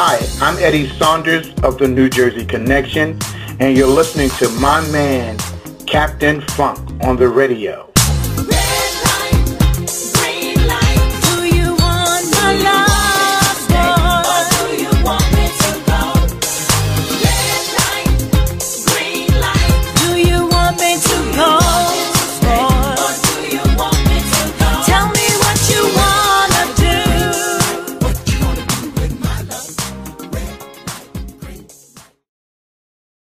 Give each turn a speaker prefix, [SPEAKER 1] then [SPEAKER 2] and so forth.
[SPEAKER 1] Hi, I'm Eddie Saunders of the New Jersey Connection, and you're listening to my man, Captain Funk, on the radio.